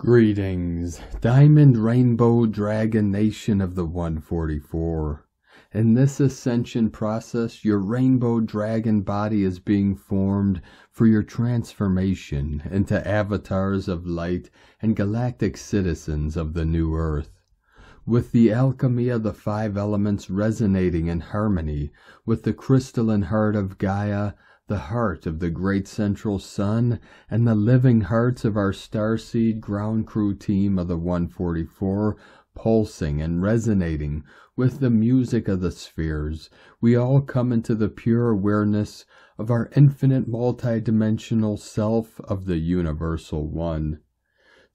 Greetings, Diamond Rainbow Dragon Nation of the 144. In this ascension process, your rainbow dragon body is being formed for your transformation into avatars of light and galactic citizens of the new earth. With the alchemy of the five elements resonating in harmony with the crystalline heart of Gaia, the heart of the great central sun, and the living hearts of our starseed ground crew team of the 144 pulsing and resonating with the music of the spheres, we all come into the pure awareness of our infinite multidimensional self of the universal one.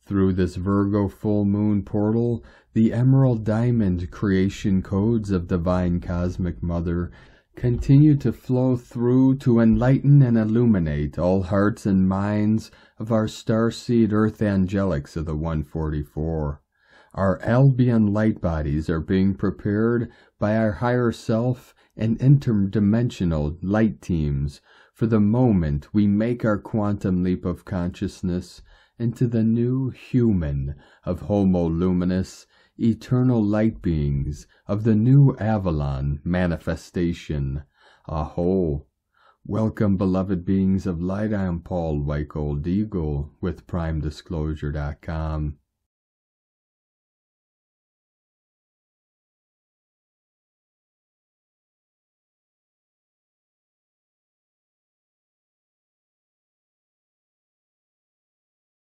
Through this Virgo full moon portal, the emerald diamond creation codes of Divine Cosmic Mother continue to flow through to enlighten and illuminate all hearts and minds of our starseed earth angelics of the 144. Our Albion light bodies are being prepared by our higher self and interdimensional light teams for the moment we make our quantum leap of consciousness into the new human of Homo Luminous eternal light beings of the new Avalon manifestation. Aho! Welcome, beloved beings of light. I am Paul Gold Eagle with PrimeDisclosure.com.